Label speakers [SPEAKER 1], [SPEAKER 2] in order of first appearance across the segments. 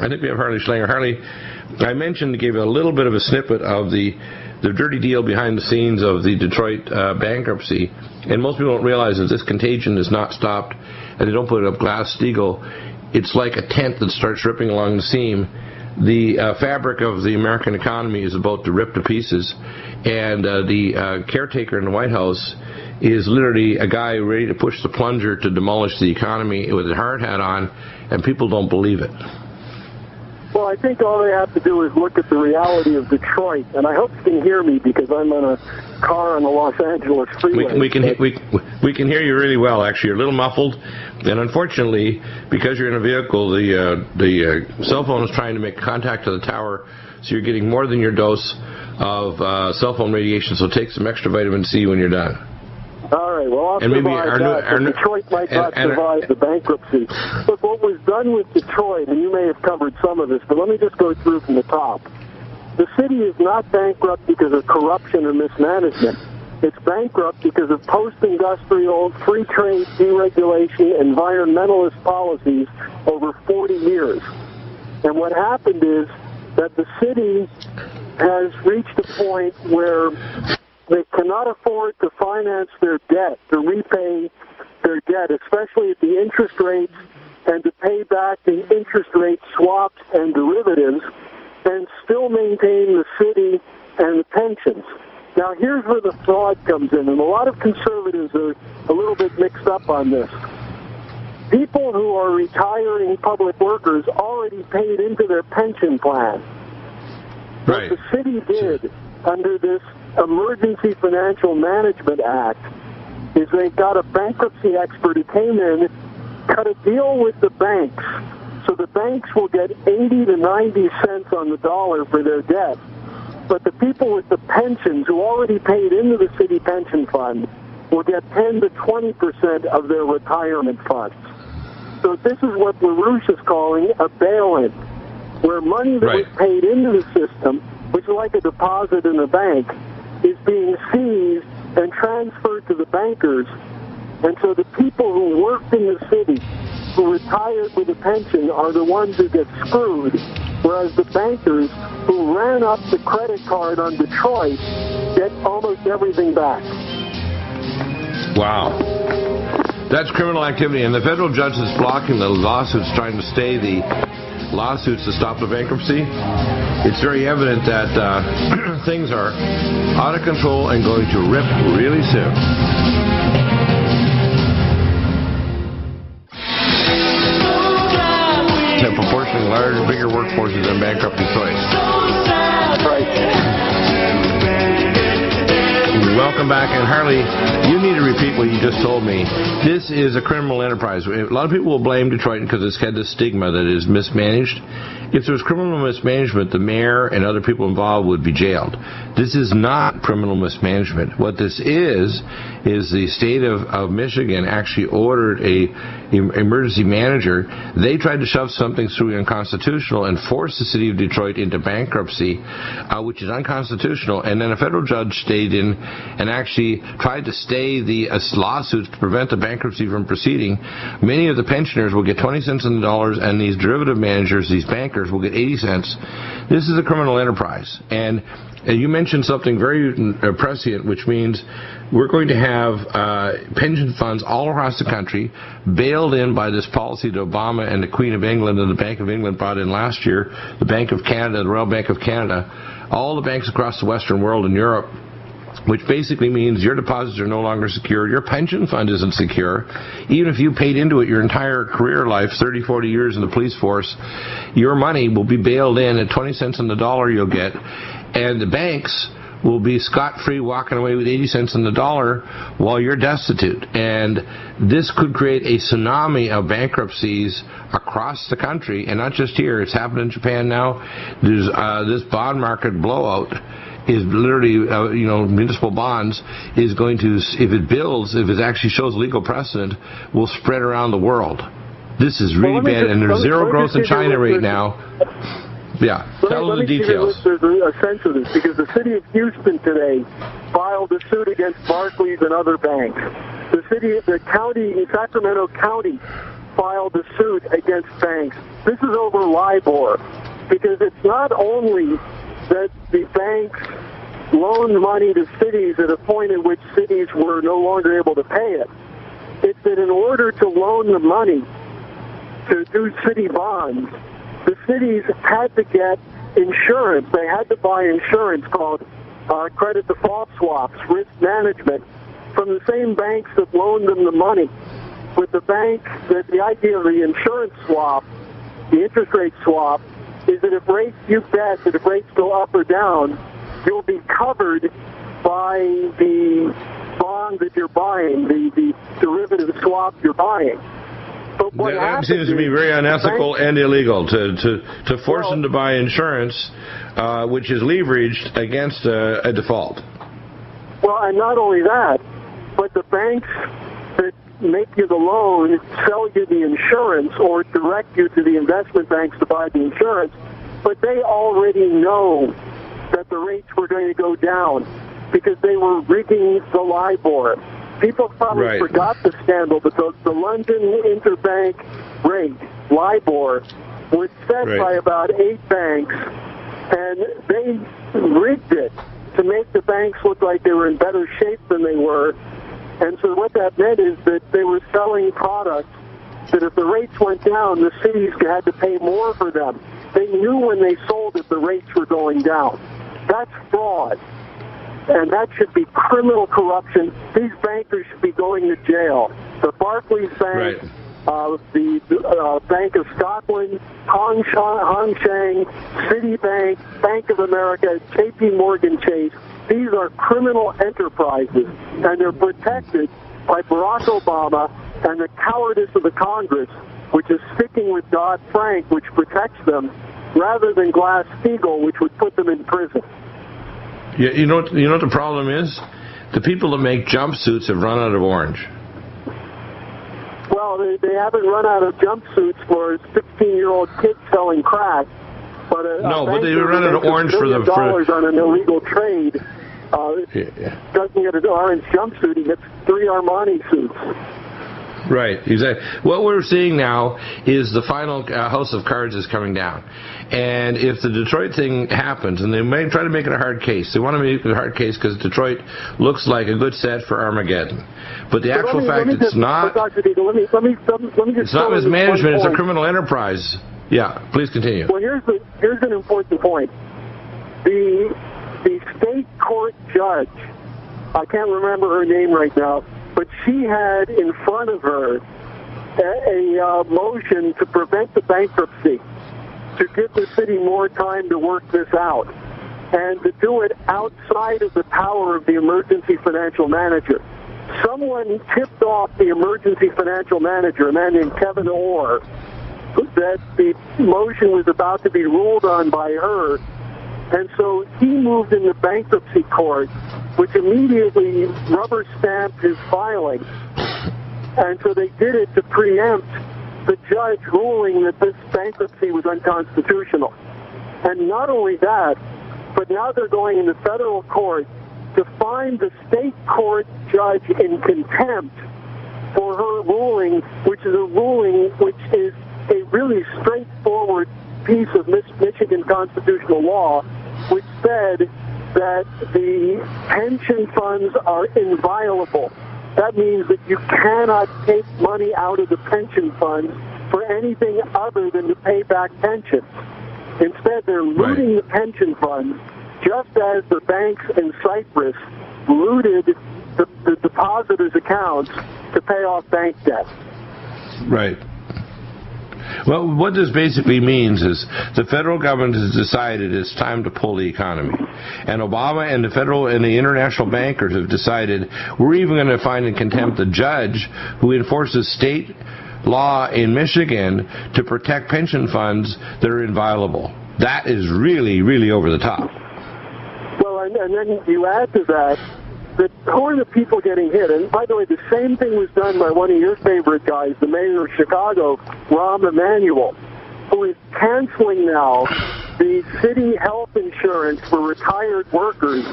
[SPEAKER 1] I think we have Harley Schlanger. Harley, I mentioned, gave a little bit of a snippet of the the dirty deal behind the scenes of the Detroit uh, bankruptcy, and most people don't realize that this contagion is not stopped, and they don't put it up Glass-Steagall. It's like a tent that starts ripping along the seam. The uh, fabric of the American economy is about to rip to pieces, and uh, the uh, caretaker in the White House is literally a guy ready to push the plunger to demolish the economy with a hard hat on, and people don't believe it.
[SPEAKER 2] I think all they have to do is look at the reality of Detroit, and I hope you can hear me because I'm in a car on the Los Angeles freeway.
[SPEAKER 1] We, we can we we can hear you really well. Actually, you're a little muffled, and unfortunately, because you're in a vehicle, the uh, the uh, cell phone is trying to make contact to the tower, so you're getting more than your dose of uh, cell phone radiation. So take some extra vitamin C when you're done.
[SPEAKER 2] All right. Well, I'll
[SPEAKER 1] And maybe our new- our new-
[SPEAKER 2] Detroit might
[SPEAKER 1] and-
[SPEAKER 2] not
[SPEAKER 1] and
[SPEAKER 2] survive the bankruptcy. Look, what was done with Detroit, and you may have covered some of this, but let me just go through from the top. The city is not bankrupt because of corruption or mismanagement. It's bankrupt because of post-industrial, free trade, deregulation, environmentalist policies over 40 years. And what happened is that the city has reached a point where they cannot afford to finance their debt, to repay their debt, especially at the interest rates, and to pay back the interest rate swaps and derivatives, and still maintain the city and the pensions. Now, here's where the fraud comes in, and a lot of conservatives are a little bit mixed up on this. People who are retiring public workers already paid into their pension plan.
[SPEAKER 1] Right.
[SPEAKER 2] What the city did under this Emergency Financial Management Act is they got a bankruptcy expert who came in, cut a deal with the banks, so the banks will get 80 to 90 cents on the dollar for their debt. But the people with the pensions who already paid into the city pension fund will get 10 to 20 percent of their retirement funds. So this is what LaRouche is calling a bail-in, where money that
[SPEAKER 1] Right.
[SPEAKER 2] was paid into the system, which is like a deposit in a bank, is being seized and transferred to the bankers. And so the people who worked in the city, who retired with a pension, are the ones who get screwed, whereas the bankers who ran up the credit card on Detroit get almost everything back.
[SPEAKER 1] Wow. That's criminal activity, and the federal judge is blocking the lawsuits trying to stay the lawsuits to stop the bankruptcy. It's very evident that uh, things are out of control and going to rip really soon. Have proportionally larger, bigger workforces than bankrupt Detroit. Welcome back, and Harley, you need to repeat what you just told me. This is a criminal enterprise. A lot of people will blame Detroit because it's had this stigma that it is mismanaged. If there was criminal mismanagement, the mayor and other people involved would be jailed. This is not criminal mismanagement. What this is, is the state of, of Michigan actually ordered a em- emergency manager. They tried to shove something through unconstitutional and force the city of Detroit into bankruptcy, uh, which is unconstitutional. And then a federal judge stayed in and actually tried to stay the uh, lawsuits to prevent the bankruptcy from proceeding. Many of the pensioners will get 20 cents on the dollars, and these derivative managers, these bankers, will get 80 cents. This is a criminal enterprise. And uh, you mentioned something very uh, prescient, which means we're going to have uh, pension funds all across the country bailed in by this policy that Obama and the Queen of England and the Bank of England brought in last year, the Bank of Canada, the Royal Bank of Canada, all the banks across the Western world and Europe which basically means your deposits are no longer secure, your pension fund isn't secure. Even if you paid into it your entire career life, 30, 40 years in the police force, your money will be bailed in at 20 cents on the dollar you'll get, and the banks will be scot-free walking away with 80 cents on the dollar while you're destitute. And this could create a tsunami of bankruptcies across the country, and not just here. It's happened in Japan now. There's uh, this bond market blowout is literally, uh, you know, municipal bonds is going to, if it builds, if it actually shows legal precedent, will spread around the world. This is really
[SPEAKER 2] me
[SPEAKER 1] bad,
[SPEAKER 2] just-
[SPEAKER 1] and there's zero
[SPEAKER 2] me
[SPEAKER 1] growth in China right now. Yeah,
[SPEAKER 2] Let
[SPEAKER 1] tell
[SPEAKER 2] me,
[SPEAKER 1] us
[SPEAKER 2] let
[SPEAKER 1] the details.
[SPEAKER 2] listeners a, a sense of this because the city of Houston today filed a suit against Barclays and other banks. The city, the county, Sacramento County filed a suit against banks. This is over LIBOR because it's not only that the banks loaned money to cities at a point in which cities were no longer able to pay it. It's that in order to loan the money to do city bonds, the cities had to get insurance. They had to buy insurance called uh, credit default swaps, risk management, from the same banks that loaned them the money. With the bank, that the idea of the insurance swap, the interest rate swap, is that if rates you bet that if rates go up or down, you'll be covered by the bond that you're buying, the, the derivative swap you're buying.
[SPEAKER 1] But what that seems to be very unethical and illegal to, to, to force well, them to buy insurance, uh, which is leveraged against a, a default.
[SPEAKER 2] Well, and not only that, but the banks make you the loan sell you the insurance or direct you to the investment banks to buy the insurance, but they already know that the rates were going to go down because they were rigging the LIBOR. People probably right. forgot the scandal, but the, the London interbank rate, LIBOR, was set right. by about eight banks, and they rigged it to make the banks look like they were in better shape than they were. And so what that meant is that they were selling products that if the rates went down, the cities had to pay more for them. They knew when they sold it the rates were going down. That's fraud and that should be criminal corruption. These bankers should be going to jail. The Barclays Bank, right. uh, the uh, Bank of Scotland, Hong, Hong Shang, Citibank, Bank of America, J.P. Morgan Chase. These are criminal enterprises, and they're protected by Barack Obama and the cowardice of the Congress, which is sticking with Dodd Frank, which protects them, rather than Glass Steagall, which would put them in prison.
[SPEAKER 1] You, you know, what, you know what the problem is? The people that make jumpsuits have run out of orange.
[SPEAKER 2] Well, they, they haven't run out of jumpsuits for 16-year-old kids selling crack. But a,
[SPEAKER 1] no,
[SPEAKER 2] a
[SPEAKER 1] but they run out of orange for the
[SPEAKER 2] dollars on an illegal trade. Uh, yeah. Doesn't get an orange jumpsuit; he gets three Armani suits.
[SPEAKER 1] Right, exactly. What we're seeing now is the final uh, house of cards is coming down. And if the Detroit thing happens, and they may try to make it a hard case, they want to make it a hard case because Detroit looks like a good set for Armageddon. But the actual me, fact, it's
[SPEAKER 2] just,
[SPEAKER 1] not.
[SPEAKER 2] Dr. Deagle, let me, let me, let me
[SPEAKER 1] it's not mismanagement; it's a criminal enterprise. Yeah, please continue.
[SPEAKER 2] Well, here's the, here's an important point. The the state court judge, I can't remember her name right now, but she had in front of her a, a uh, motion to prevent the bankruptcy, to give the city more time to work this out, and to do it outside of the power of the emergency financial manager. Someone tipped off the emergency financial manager, a man named Kevin Orr, that the motion was about to be ruled on by her and so he moved in the bankruptcy court, which immediately rubber stamped his filing. And so they did it to preempt the judge ruling that this bankruptcy was unconstitutional. And not only that, but now they're going into federal court to find the state court judge in contempt for her ruling, which is a ruling which is a really straightforward piece of Michigan constitutional law which said that the pension funds are inviolable. That means that you cannot take money out of the pension funds for anything other than to pay back pensions. Instead, they're looting right. the pension funds just as the banks in Cyprus looted the, the depositors' accounts to pay off bank debt.
[SPEAKER 1] Right. Well, what this basically means is the federal government has decided it's time to pull the economy. And Obama and the federal and the international bankers have decided we're even going to find in contempt the judge who enforces state law in Michigan to protect pension funds that are inviolable. That is really, really over the top.
[SPEAKER 2] Well, and, and then you add to that that who are the people getting hit? And by the way, the same thing was done by one of your favorite guys, the mayor of Chicago, Rahm Emanuel, who is canceling now the city health insurance for retired workers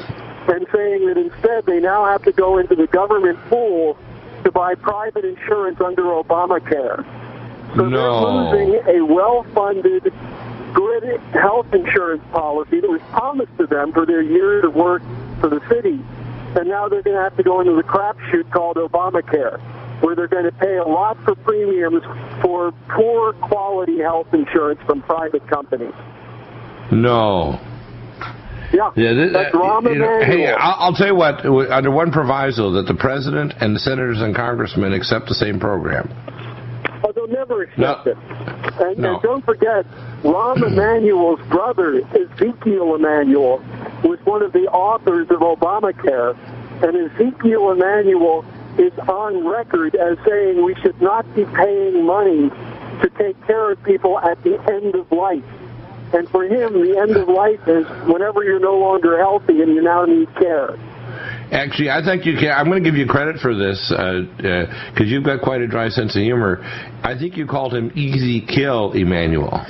[SPEAKER 2] and saying that instead they now have to go into the government pool to buy private insurance under Obamacare. So
[SPEAKER 1] No.
[SPEAKER 2] they're losing a well-funded, good health insurance policy that was promised to them for their years of work for the city. And now they're going to have to go into the crapshoot called Obamacare, where they're going to pay a lot for premiums for poor quality health insurance from private companies.
[SPEAKER 1] No.
[SPEAKER 2] Yeah,
[SPEAKER 1] Yeah, th-
[SPEAKER 2] that's
[SPEAKER 1] uh,
[SPEAKER 2] Rahm
[SPEAKER 1] you know, hey, I'll, I'll tell you what. Under one proviso, that the president and the senators and congressmen accept the same program.
[SPEAKER 2] Oh, they'll never accept
[SPEAKER 1] No.
[SPEAKER 2] it. And,
[SPEAKER 1] No.
[SPEAKER 2] and don't forget, Rahm Emanuel's brother, Ezekiel Emanuel, was one of the authors of Obamacare. And Ezekiel Emanuel is on record as saying we should not be paying money to take care of people at the end of life. And for him, the end of life is whenever you're no longer healthy and you now need care.
[SPEAKER 1] Actually, I think you can. I'm going to give you credit for this uh, uh, because you've got quite a dry sense of humor. I think you called him Easy Kill Emmanuel.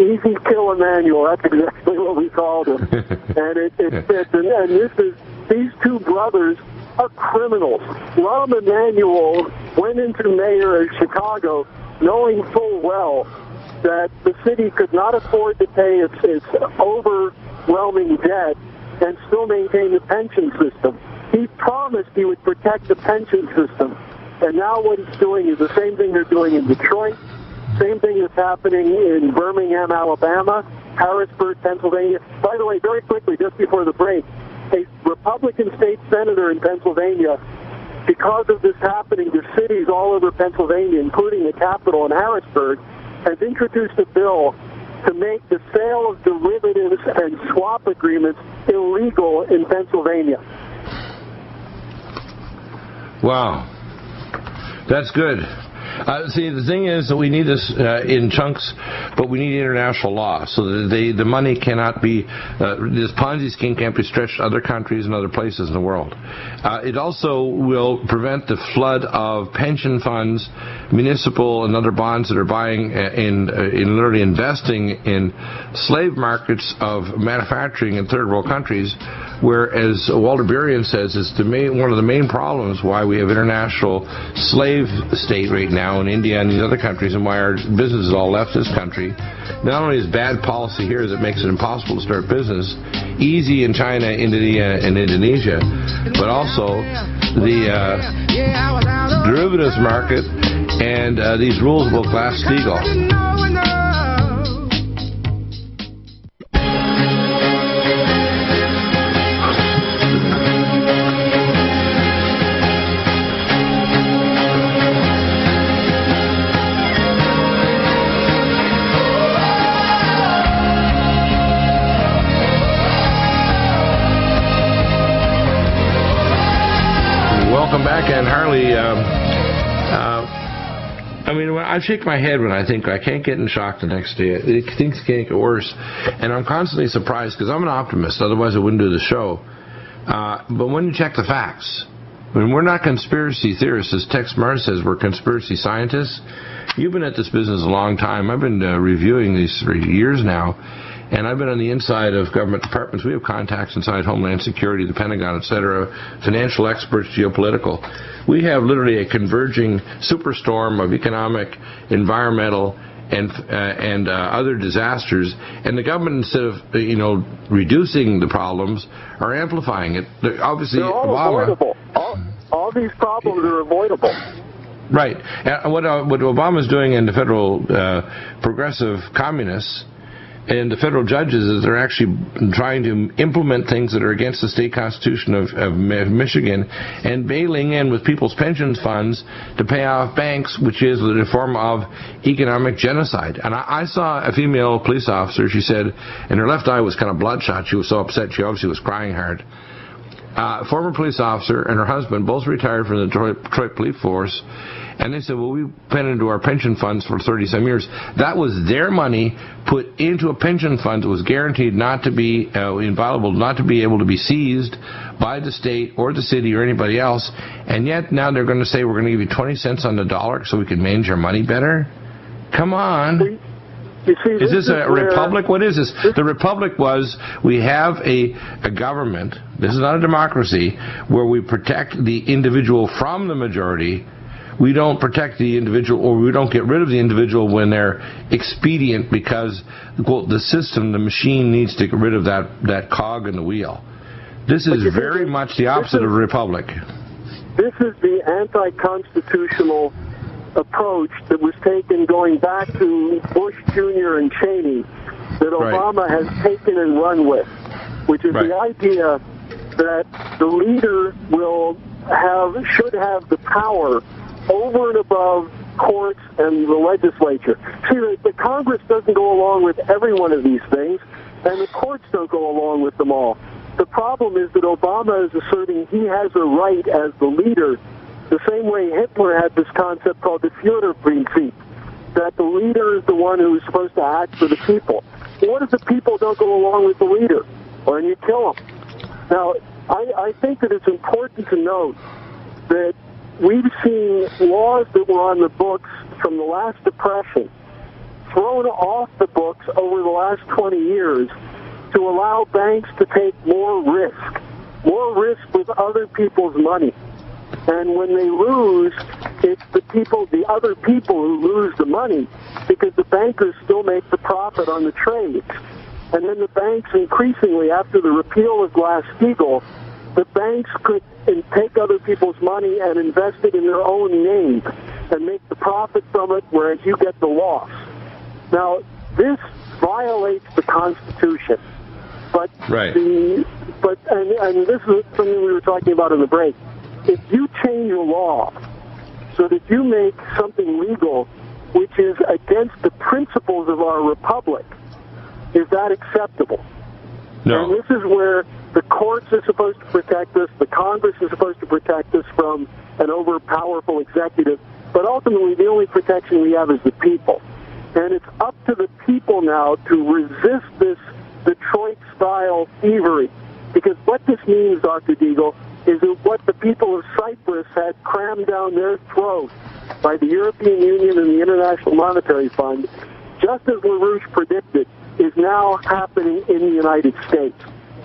[SPEAKER 2] Easy kill Emmanuel. That's exactly what we called him. and it, it fits. And, and this is these two brothers are criminals. Rahm Emanuel went into mayor of Chicago knowing full well that the city could not afford to pay its, its overwhelming debt and still maintain the pension system. He promised he would protect the pension system. And now what he's doing is the same thing they're doing in Detroit, same thing that's happening in Birmingham, Alabama, Harrisburg, Pennsylvania. By the way, very quickly, just before the break, a Republican state senator in Pennsylvania, because of this happening to cities all over Pennsylvania, including the capital in Harrisburg, has introduced a bill to make the sale of derivatives and swap agreements illegal in Pennsylvania.
[SPEAKER 1] Wow, that's good. Uh, see, the thing is that we need this uh, in chunks, but we need international law so that they, the money cannot be, uh, this Ponzi scheme can't be stretched to other countries and other places in the world. Uh, it also will prevent the flood of pension funds, municipal and other bonds that are buying uh, in, uh, in literally investing in slave markets of manufacturing in third world countries, where, as Walter Burien says, is the main, one of the main problems why we have international slave state right now in India and these other countries, and why our businesses all left this country. Not only is bad policy here that makes it impossible to start business, easy in China, India, and Indonesia, but also the uh, derivatives market and uh, these rules about Glass-Steagall. Welcome back, and Harley. Um, uh, I mean, I shake my head when I think I can't get in shock the next day. Things can't get worse, and I'm constantly surprised because I'm an optimist. Otherwise, I wouldn't do the show. Uh, but when you check the facts, I mean, we're not conspiracy theorists, as Texe Marrs says. We're conspiracy scientists. You've been at this business a long time. I've been uh, reviewing these for years now. And I've been on the inside of government departments. We have contacts inside Homeland Security, the Pentagon, et cetera, financial experts, geopolitical. We have literally a converging superstorm of economic, environmental, and uh, and uh, other disasters. And the government, instead of uh, you know reducing the problems, are amplifying it. They're- Obviously,
[SPEAKER 2] They're all
[SPEAKER 1] Obama.
[SPEAKER 2] avoidable. All, all these problems are avoidable.
[SPEAKER 1] Right. And what uh, what Obama's doing in the federal uh, progressive communists and the federal judges is they're actually trying to implement things that are against the state constitution of, of Michigan and bailing in with people's pensions funds to pay off banks, which is a form of economic genocide. And I, I saw a female police officer. She said, and her left eye was kind of bloodshot. She was so upset. She obviously was crying hard uh, former police officer and her husband both retired from the Detroit, Detroit Police Force, and they said, "Well, we paid into our pension funds for 30 some years. That was their money put into a pension fund that was guaranteed not to be uh, inviolable, not to be able to be seized by the state or the city or anybody else. And yet now they're going to say we're going to give you 20 cents on the dollar so we can manage your money better. Come on."
[SPEAKER 2] See,
[SPEAKER 1] Is this a
[SPEAKER 2] where-
[SPEAKER 1] republic? What is this? The republic was we have a, a government, this is not a democracy, where we protect the individual from the majority, we don't protect the individual or we don't get rid of the individual when they're expedient because quote, the system, the machine needs to get rid of that, that cog in the wheel. This is very much the opposite of a republic.
[SPEAKER 2] This is the anti-constitutional approach that was taken going back to Bush Jr. and Cheney that Obama right. has taken and run with, which is right. the idea that the leader will have should have the power over and above courts and the legislature. See, the, the Congress doesn't go along with every one of these things, and the courts don't go along with them all. The problem is that Obama is asserting he has a right as the leader, the same way Hitler had this concept called the Führerprinzip, that the leader is the one who is supposed to act for the people. What if the people don't go along with the leader? Or you kill them. Now, I, I think that it's important to note that we've seen laws that were on the books from the last depression thrown off the books over the last 20 years to allow banks to take more risk, more risk with other people's money. And when they lose, it's the people, the other people who lose the money because the bankers still make the profit on the trades. And then the banks increasingly, after the repeal of Glass-Steagall, the banks could eh, take other people's money and invest it in their own name and make the profit from it, whereas you get the loss. Now, this violates the Constitution. But
[SPEAKER 1] right.
[SPEAKER 2] the but and, and this is something we were talking about in the break. If you change a law so that you make something legal which is against the principles of our republic, is that acceptable?
[SPEAKER 1] No.
[SPEAKER 2] And this is where the courts are supposed to protect us, the Congress is supposed to protect us from an overpowerful executive, but ultimately the only protection we have is the people. And it's up to the people now to resist this Detroit-style thievery. Because what this means, Dr. Deagle, is that what the people of Cyprus had crammed down their throat by the European Union and the International Monetary Fund, just as LaRouche predicted, is now happening in the United States.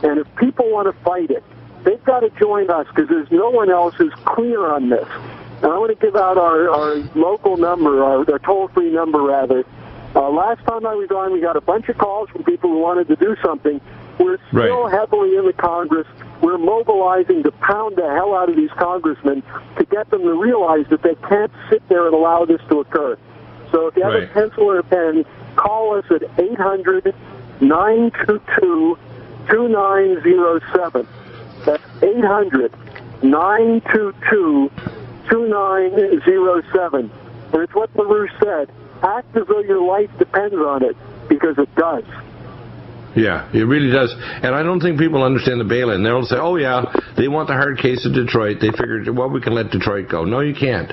[SPEAKER 2] And if people want to fight it, they've got to join us because there's no one else who's clear on this. And I want to give out our, our local number, our, our toll-free number, rather. Uh, last time I was on, we got a bunch of calls from people who wanted to do something. We're still
[SPEAKER 1] right.
[SPEAKER 2] heavily in the Congress. We're mobilizing to pound the hell out of these congressmen to get them to realize that they can't sit there and allow this to occur. So if you have
[SPEAKER 1] right.
[SPEAKER 2] a pencil or a pen, call us at 800 922 2907. That's 800 922 2907. And it's what LaRouche said. Act as though your life depends on it, because it does.
[SPEAKER 1] Yeah, it really does. And I don't think people understand the bail-in. They'll say, oh, yeah, they want the hard case of Detroit. They figured, well, we can let Detroit go. No, you can't.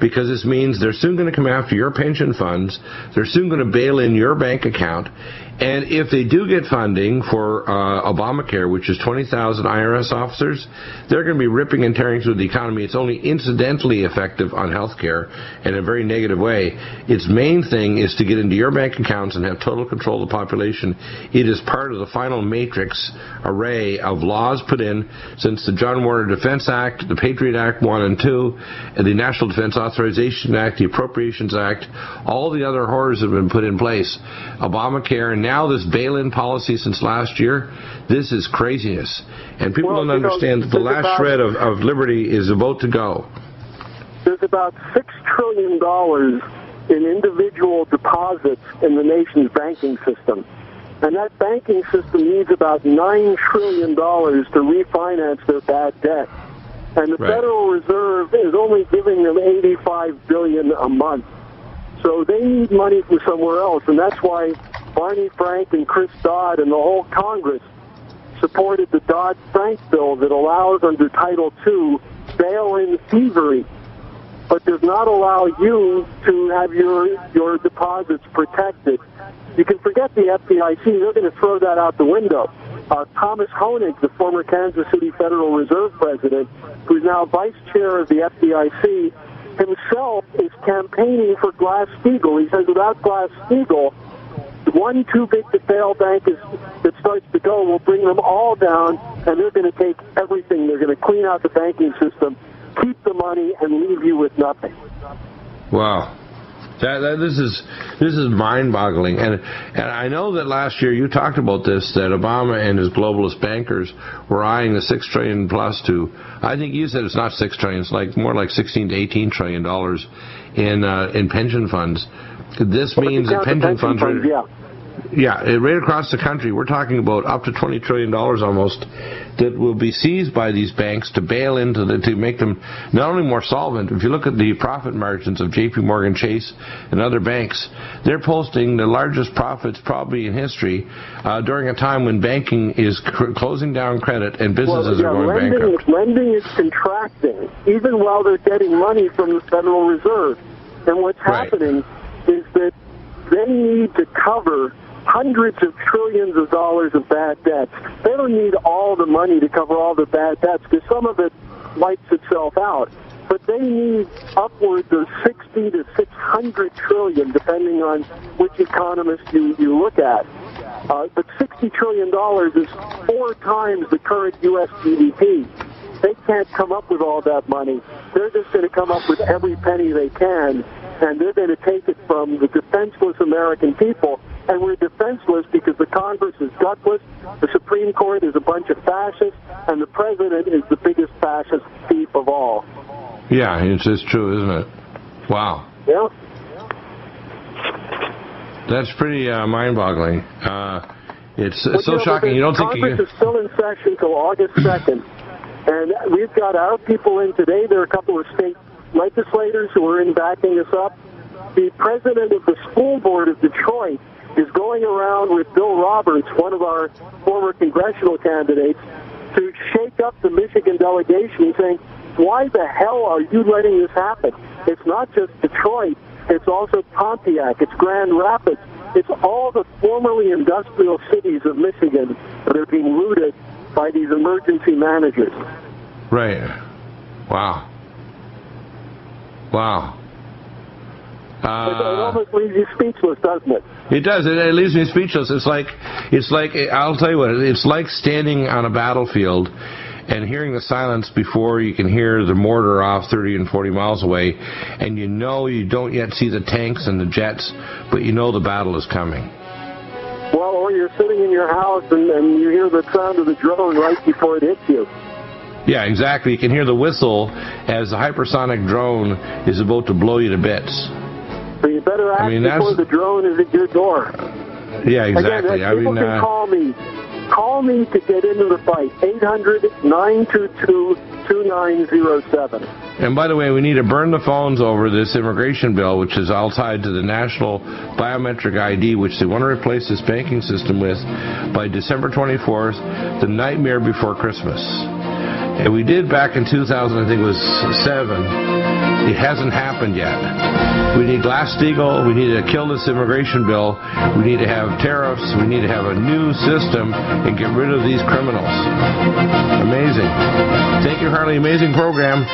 [SPEAKER 1] Because this means they're soon going to come after your pension funds. They're soon going to bail in your bank account. And if they do get funding for uh, Obamacare, which is 20,000 IRS officers, they're going to be ripping and tearing through the economy. It's only incidentally effective on health care in a very negative way. Its main thing is to get into your bank accounts and have total control of the population. It is part of the final matrix array of laws put in since the John Warner Defense Act, the Patriot Act 1 and 2, and the National Defense Authorization Act, the Appropriations Act, all the other horrors have been put in place. Obamacare and now this bail-in policy since last year, this is craziness. And people
[SPEAKER 2] well,
[SPEAKER 1] don't understand know, that the last about, shred of, of liberty is about to go.
[SPEAKER 2] There's about $6 trillion in individual deposits in the nation's banking system. And that banking system needs about $9 trillion to refinance their bad debt. And the right. Federal Reserve is only giving them 85 billion a month. So they need money from somewhere else, and that's why Barney Frank and Chris Dodd and the whole Congress supported the Dodd-Frank bill that allows under Title II bail-in thievery, but does not allow you to have your your deposits protected. You can forget the FDIC; they're going to throw that out the window. Uh, Thomas Hoenig, the former Kansas City Federal Reserve president, who's now vice chair of the FDIC, himself is campaigning for Glass-Steagall. He says without Glass-Steagall, one too big to fail bank is, that starts to go will bring them all down, and they're going to take everything. They're going to clean out the banking system, keep the money and leave you with nothing.
[SPEAKER 1] Wow. That, that, this is this is mind-boggling, and and I know that last year you talked about this that Obama and his globalist bankers were eyeing the six trillion plus to. I think you said it's not six trillion; it's like more like sixteen to eighteen trillion dollars in uh, in pension funds. This means that pension, pension funds,
[SPEAKER 2] funds yeah.
[SPEAKER 1] Yeah, right across the country, we're talking about up to twenty trillion dollars almost that will be seized by these banks to bail into the to make them not only more solvent. If you look at the profit margins of J.P. Morgan Chase and other banks, they're posting the largest profits probably in history uh, during a time when banking is cr- closing down credit and businesses
[SPEAKER 2] well, yeah,
[SPEAKER 1] are going
[SPEAKER 2] lending,
[SPEAKER 1] bankrupt.
[SPEAKER 2] Lending is contracting, even while they're getting money from the Federal Reserve. And what's
[SPEAKER 1] right.
[SPEAKER 2] happening is that they need to cover hundreds of trillions of dollars of bad debts. They don't need all the money to cover all the bad debts because some of it wipes itself out. But they need upwards of 60 to 600 trillion, depending on which economist you, you look at. Uh, but 60 trillion dollars is four times the current U.S. GDP. They can't come up with all that money. They're just going to come up with every penny they can, and they're going to take it from the defenseless American people and we're defenseless because the Congress is gutless, the Supreme Court is a bunch of fascists, and the president is the biggest fascist thief of all.
[SPEAKER 1] Yeah, it's, it's true, isn't it? Wow.
[SPEAKER 2] Yeah.
[SPEAKER 1] That's pretty uh, mind-boggling. Uh, it's, it's so
[SPEAKER 2] you know,
[SPEAKER 1] shocking. You don't
[SPEAKER 2] Congress
[SPEAKER 1] think you...
[SPEAKER 2] is still in session until August 2nd, and we've got our people in today. There are a couple of state legislators who are in backing us up. The president of the school board of Detroit is going around with Bill Roberts, one of our former congressional candidates, to shake up the Michigan delegation, saying, why the hell are you letting this happen? It's not just Detroit, it's also Pontiac, it's Grand Rapids, it's all the formerly industrial cities of Michigan that are being looted by these emergency managers.
[SPEAKER 1] Right. Wow. Wow.
[SPEAKER 2] Uh, it almost leaves you speechless, doesn't it?
[SPEAKER 1] It does. It, it leaves me speechless. It's like, it's like, I'll tell you what, it's like standing on a battlefield and hearing the silence before you can hear the mortar off 30 and 40 miles away, and you know you don't yet see the tanks and the jets, but you know the battle is coming.
[SPEAKER 2] Well, or you're sitting in your house and, and you hear the sound of the drone right before it hits you.
[SPEAKER 1] Yeah, exactly. You can hear the whistle as the hypersonic drone is about to blow you to bits.
[SPEAKER 2] So you better act I mean, before the drone is at your door.
[SPEAKER 1] Yeah, exactly.
[SPEAKER 2] Again, I people
[SPEAKER 1] mean,
[SPEAKER 2] can
[SPEAKER 1] uh,
[SPEAKER 2] call me. Call me to get into the fight. 800 922 2907.
[SPEAKER 1] And by the way, we need to burn the phones over this immigration bill, which is all tied to the national biometric ID, which they want to replace this banking system with by December 24th, the nightmare before Christmas. And we did back in 2000, I think it was seven. It hasn't happened yet. We need Glass-Steagall. We need to kill this immigration bill. We need to have tariffs. We need to have a new system and get rid of these criminals. Amazing. Thank you, Harley. Amazing program.